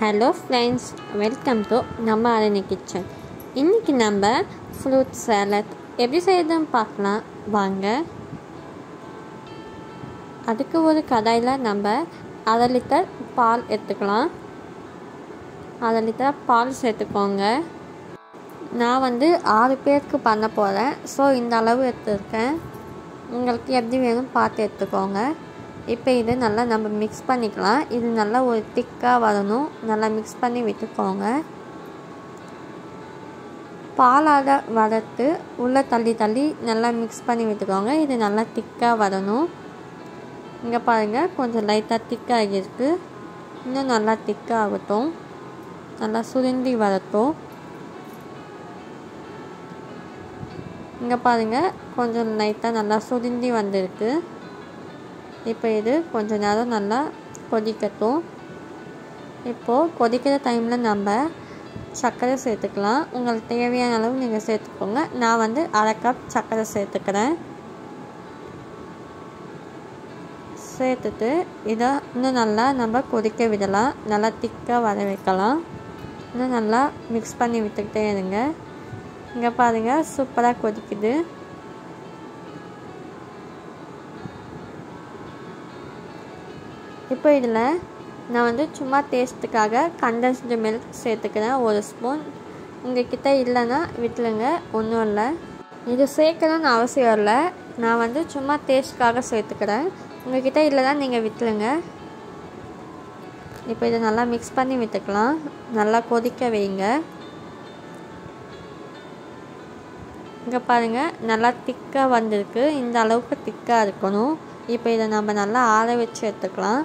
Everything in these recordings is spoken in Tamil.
ஹலோ ஃப்ரெண்ட்ஸ் வெல்கம் டு நம்ம அரணி கிச்சன் இன்றைக்கி நம்ம ஃப்ரூட் சேலட் எப்படி செய்யறதுன்னு பார்க்கலாம். வாங்க. அதுக்கு ஒரு கடாயில் நம்ம அரை லிட்டர் பால் எடுத்துக்கலாம். அரை லிட்டர் பால் சேர்த்துக்கோங்க. நான் வந்து ஆறு பேருக்கு பண்ண போகிறேன் ஸோ இந்த அளவு எடுத்துருக்கேன். உங்களுக்கு எப்படி வேணும் பார்த்து எடுத்துக்கோங்க. இப்போ இது நல்லா நம்ம மிக்ஸ் பண்ணிக்கலாம். இது நல்லா ஒரு திக்காக வரணும். நல்லா மிக்ஸ் பண்ணி விட்டுக்கோங்க. பாலாட வளர்த்து உள்ளே தள்ளி தள்ளி நல்லா மிக்ஸ் பண்ணி விட்டுக்கோங்க. இது நல்லா திக்காக வரணும். இங்கே பாருங்கள் கொஞ்சம் லைட்டாக திக்காக இருக்குது இன்னும் நல்லா திக்காகட்டும் நல்லா சுருண்டி வரட்டும். இங்கே பாருங்கள் கொஞ்சம் லைட்டாக நல்லா சுருண்டி வந்திருக்கு. இப்போ இது கொஞ்ச நேரம் நல்லா கொதிக்கட்டும். இப்போது கொதிக்கிற டைமில் நம்ம சர்க்கரை சேர்த்துக்கலாம். உங்களுக்கு தேவையான அளவு நீங்கள் சேர்த்துக்கோங்க. நான் வந்து அரை கப் சர்க்கரை சேர்த்துக்கிறேன். சேர்த்துட்டு இதை இன்னும் நல்லா நம்ம கொதிக்க விடலாம். நல்லா திக்காக வர வைக்கலாம். இன்னும் நல்லா மிக்ஸ் பண்ணி விட்டுக்கிட்டே இருங்க. இங்கே பாருங்கள் சூப்பராக கொதிக்குது. இப்போ இதில் நான் வந்து சும்மா டேஸ்ட்டுக்காக கண்டன்ஸ்டு மில்க் சேர்த்துக்கிறேன் ஒரு ஸ்பூன் உங்கள் கிட்டே இல்லைன்னா விட்டுலுங்க ஒன்றும் இல்லை. இது சேர்க்கணும்னு அவசியம் இல்லை. நான் வந்து சும்மா டேஸ்ட்டுக்காக சேர்த்துக்கிறேன். உங்ககிட்ட இல்லைன்னா நீங்கள் விட்டுலுங்க இப்போ இதை நல்லா மிக்ஸ் பண்ணி விட்டுக்கலாம். நல்லா கொதிக்க வைங்க. இங்கே பாருங்கள் நல்லா திக்காக வந்திருக்கு. இந்த அளவுக்கு திக்காக இருக்கணும். இப்போ இதை நம்ம நல்லா ஆற வச்சு எடுத்துக்கலாம்.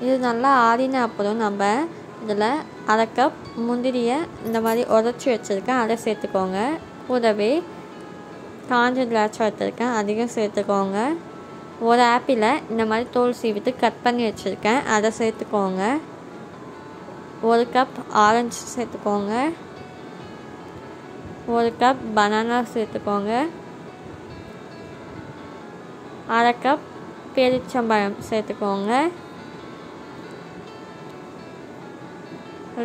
இது நல்லா ஆறின அப்புறம் நம்ம இதில் அரை கப் முந்திரியை இந்த மாதிரி உடச்சி வச்சுருக்கேன் அதை சேர்த்துக்கோங்க. கூடவே காஞ்ச திராட்சை எடுத்துருக்கேன் அதிகம் சேர்த்துக்கோங்க. ஒரு ஆப்பிளை இந்த மாதிரி தோல் சீவிட்டு கட் பண்ணி வச்சுருக்கேன் அதை சேர்த்துக்கோங்க. ஒரு கப் ஆரஞ்சு சேர்த்துக்கோங்க. ஒரு கப் பனானா சேர்த்துக்கோங்க. அரை கப் பேரிச்சம்பழம் சேர்த்துக்கோங்க.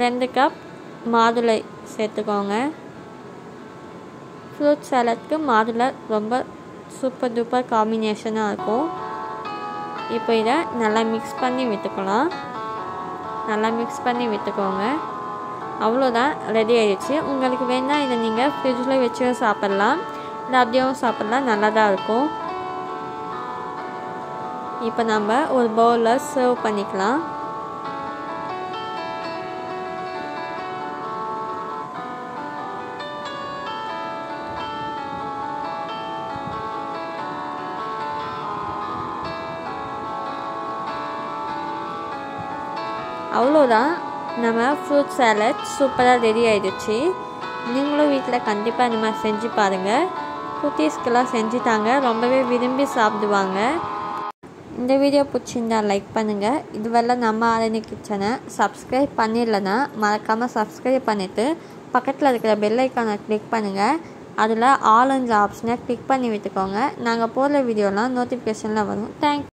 ரெண்டு கப் மாதுளை சேர்த்துக்கோங்க. ஃப்ரூட் சாலட்க்கு மாதுளை ரொம்ப சூப்பர் டூப்பர் காம்பினேஷனாக இருக்கும். இப்போ இதை நல்லா மிக்ஸ் பண்ணி விட்டுக்கலாம். நல்லா மிக்ஸ் பண்ணி விட்டுக்கோங்க. அவ்வளோதான் ரெடி ஆயிடுச்சு. உங்களுக்கு வேணால் இதை நீங்கள் ஃப்ரிட்ஜில் வச்சு சாப்பிட்லாம். இல்லை சாப்பிட்லாம். நல்லா தான் இருக்கும். இப்போ நம்ம ஒரு பவுலில் சர்வ் பண்ணிக்கலாம். அவ்வளோதான் நம்ம ஃப்ரூட் சாலட் சூப்பராக ரெடி ஆயிடுச்சு. நீங்களும் வீட்டில் கண்டிப்பாக இந்த மாதிரி செஞ்சு பாருங்கள் குட்டீஸ்க்கெல்லாம் செஞ்சுட்டாங்க. ரொம்பவே விரும்பி சாப்பிடுவாங்க. இந்த வீடியோ பிடிச்சிருந்தா லைக் பண்ணுங்கள் இதுவெல்லாம் நம்ம ஆரணி கிச்சனை சப்ஸ்கிரைப் பண்ணிடலன்னா மறக்காமல் சப்ஸ்கிரைப் பண்ணிவிட்டு பக்கத்தில் இருக்கிற பெல் ஐக்கானை கிளிக் பண்ணுங்கள் அதில் ஆல் என்ற ஆப்ஷனை கிளிக் பண்ணி விட்டுக்கோங்க. நாங்கள் போடுற வீடியோலாம் நோட்டிஃபிகேஷனில் வரும். தேங்க்